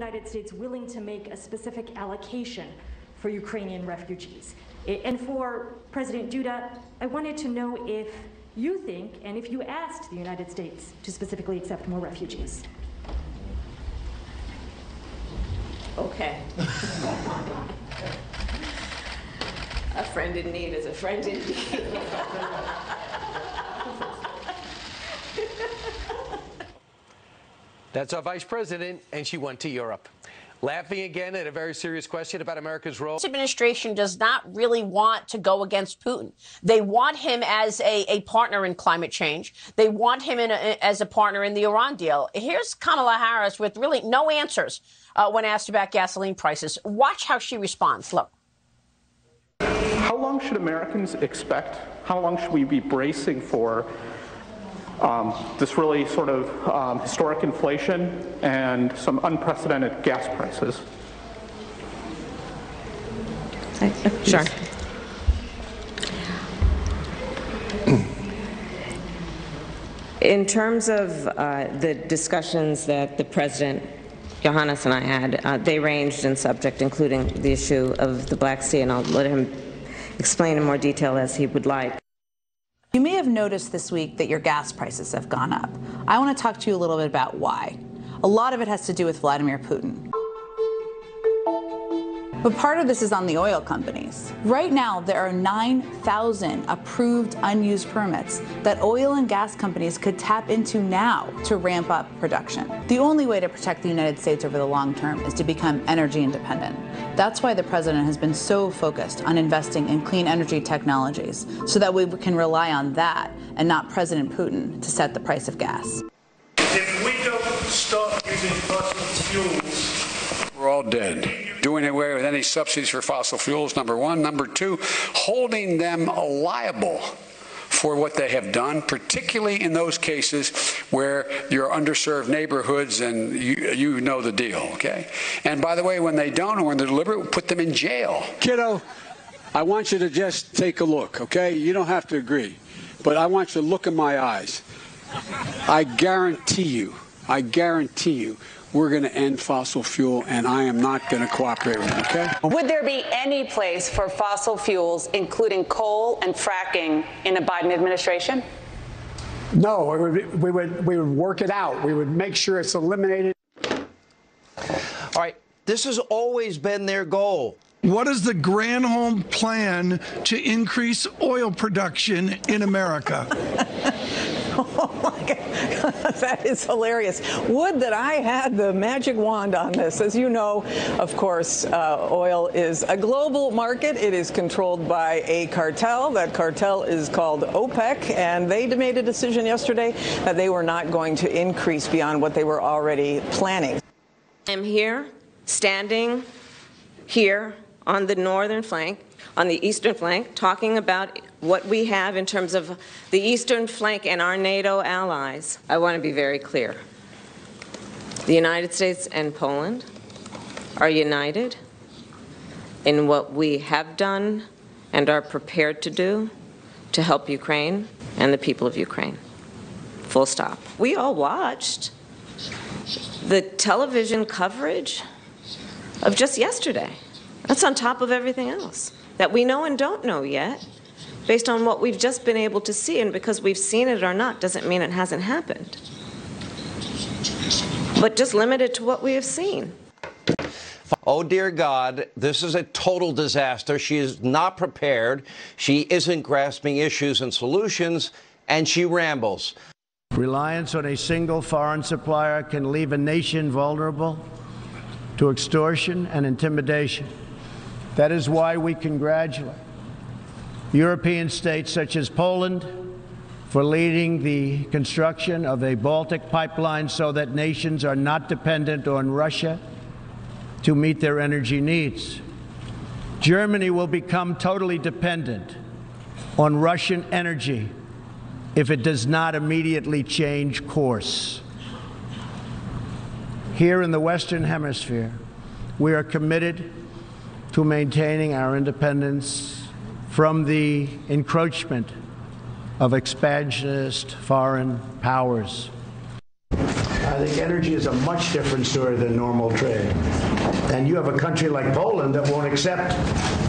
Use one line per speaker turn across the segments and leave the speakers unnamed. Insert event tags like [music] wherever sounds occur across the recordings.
United States willing to make a specific allocation for Ukrainian refugees? And for President Duda, I wanted to know if you think, and if you asked the United States to specifically accept more refugees.
Okay. [laughs] A friend in need is a friend indeed. [laughs]
That's our vice president, and she went to Europe. Laughing again at a very serious question about America's role.
This administration does not really want to go against Putin. They want him as a, a partner in climate change. They want him in a, as a partner in the Iran deal. Here's Kamala Harris with really no answers uh, when asked about gasoline prices. Watch how she responds. Look.
How long should Americans expect? How long should we be bracing for um, this really sort of um, historic inflation and some unprecedented gas prices?
Sure. In terms of uh, the discussions that the President, Iohannis, and I had, uh, they ranged in subject, including the issue of the Black Sea, and I'll let him explain in more detail as he would like.
You may have noticed this week that your gas prices have gone up. I want to talk to you a little bit about why. A lot of it has to do with Vladimir Putin. But part of this is on the oil companies. Right now, there are 9,000 approved unused permits that oil and gas companies could tap into now to ramp up production. The only way to protect the United States over the long term is to become energy independent. That's why the president has been so focused on investing in clean energy technologies so that we can rely on that and not President Putin to set the price of gas.
If we don't stop using fossil fuels,
We're all dead. Doing away with any subsidies for fossil fuels, number one. Number two, holding them liable for what they have done, particularly in those cases where you're underserved neighborhoods and you, you know the deal, okay? And by the way, when they don't or when they're deliberate, put them in jail.
Kiddo, I want you to just take a look, okay? You don't have to agree, but I want you to look in my eyes. I guarantee you, I guarantee you, we're going to end fossil fuel, and I am not going to cooperate with it, okay?
Would there be any place for fossil fuels, including coal and fracking, in a Biden administration?
No, we would, we would, we would work it out. We would make sure it's eliminated.
All right, this has always been their goal.
what is the Granholm plan to increase oil production in America? [laughs] [laughs]
Oh my God, [laughs] that is hilarious. Would that I had the magic wand on this. As you know, of course, uh, oil is a global market. It is controlled by a cartel. That cartel is called OPEC, and they made a decision yesterday that they were not going to increase beyond what they were already planning.
I'm here, standing here on the northern flank, on the eastern flank, talking about what we have in terms of the eastern flank and our NATO allies. I want to be very clear. The United States and Poland are united in what we have done and are prepared to do to help Ukraine and the people of Ukraine. Full stop. We all watched the television coverage of just yesterday. That's on top of everything else that we know and don't know yet, based on what we've just been able to see. And because we've seen it or not doesn't mean it hasn't happened. But just limited to what we have seen.
Oh, dear God, this is a total disaster. She is not prepared. She isn't grasping issues and solutions, and she rambles.
Reliance on a single foreign supplier can leave a nation vulnerable to extortion and intimidation. That is why we congratulate European states such as Poland for leading the construction of a Baltic pipeline so that nations are not dependent on Russia to meet their energy needs. Germany will become totally dependent on Russian energy if it does not immediately change course. Here in the Western Hemisphere, we are committed to maintaining our independence from the encroachment of expansionist foreign powers. Think energy is a much different story than normal trade. And you have a country like Poland that won't accept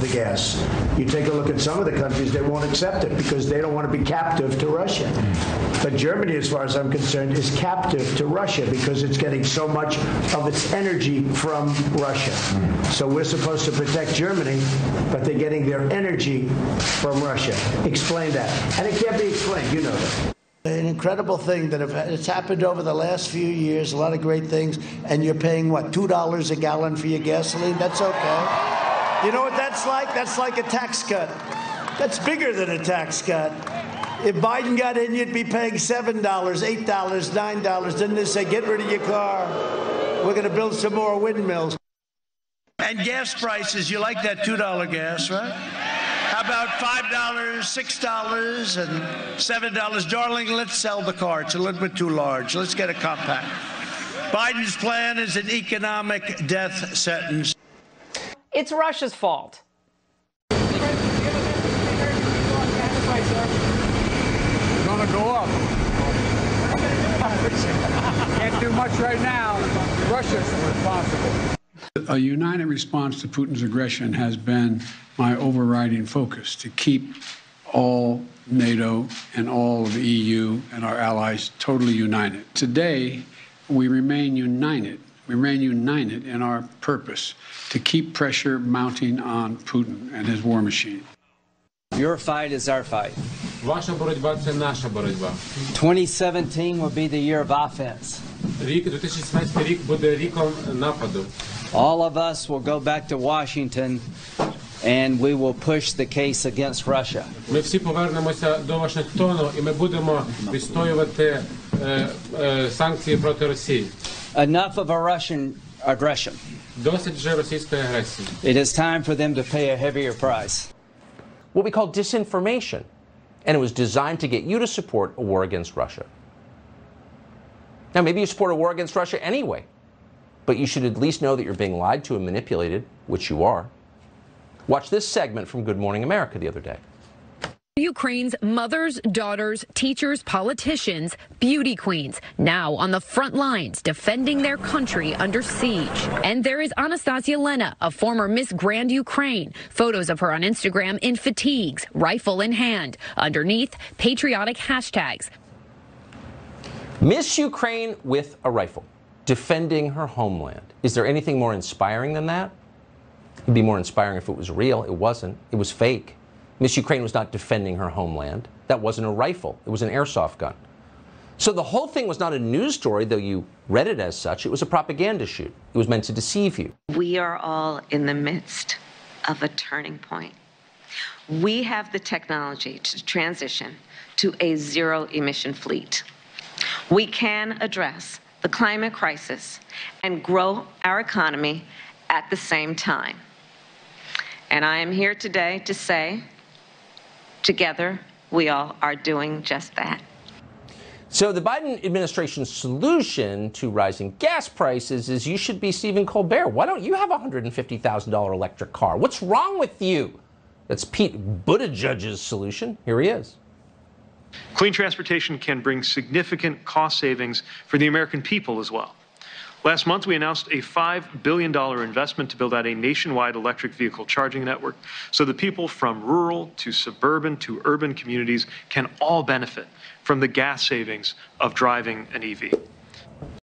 the gas. You take a look at some of the countries that won't accept it because they don't want to be captive to Russia. But Germany, as far as I'm concerned, is captive to Russia because it's getting so much of its energy from Russia. So we're supposed to protect Germany, but they're getting their energy from Russia. Explain that. And it can't be explained. You know that. An incredible thing that have, it's happened over the last few years, a lot of great things, and you're paying, what, $2 a gallon for your gasoline? That's okay. You know what that's like? That's like a tax cut. That's bigger than a tax cut. If Biden got in, you'd be paying $7, $8, $9. Then they say, get rid of your car. We're going to build some more windmills. And gas prices, you like that $2 gas, right? How about $5, $6, and $7? Darling, let's sell the car. It's a little bit too large. Let's get a compact. Biden's plan is an economic death sentence.
It's Russia's fault.
Gonna go up. [laughs] Can't do much right now. Russia's responsible. A united response to Putin's aggression has been my overriding focus to keep all NATO and all of the EU and our allies totally united. Today, we remain united. We remain united in our purpose to keep pressure mounting on Putin and his war machine.
Your fight is our fight.
Ваша боротьба це наша боротьба.
2017 will be the year of offense.
Рік 2017 рік буде ріком нападу.
All of us will go back to Washington and we will push the case against Russia.
Ми всі повернемося до Вашингтону і ми будемо відстоювати е, е, санкції проти Росії.
Enough of a Russian aggression.
Досить вже російської агресії.
It is time for them to pay a heavier price.
What we call disinformation, and it was designed to get you to support a war against Russia. Now, maybe you support a war against Russia anyway, but you should at least know that you're being lied to and manipulated, which you are. Watch this segment from Good Morning America the other day.
Ukraine's mothers, daughters, teachers, politicians, beauty queens, now on the front lines defending their country under siege. And there is Anastasiia Lenna, a former Miss Grand Ukraine. Photos of her on Instagram in fatigues, rifle in hand. Underneath, patriotic hashtags.
Miss Ukraine with a rifle, defending her homeland. Is there anything more inspiring than that? It'd be more inspiring if it was real. It wasn't. It was fake. Miss Ukraine was not defending her homeland. That wasn't a rifle, it was an airsoft gun. So the whole thing was not a news story, though you read it as such. It was a propaganda shoot. It was meant to deceive you.
We are all in the midst of a turning point. We have the technology to transition to a zero emission fleet. We can address the climate crisis and grow our economy at the same time. And I am here today to say, together, we all are doing just that.
So the Biden administration's solution to rising gas prices is you should be Stephen Colbert. Why don't you have a $150,000 electric car? What's wrong with you? That's Pete Buttigieg's solution. Here he is.
Clean transportation can bring significant cost savings for the American people as well. Last month, we announced a $5 billion investment to build out a nationwide electric vehicle charging network so that people from rural to suburban to urban communities can all benefit from the gas savings of driving an EV.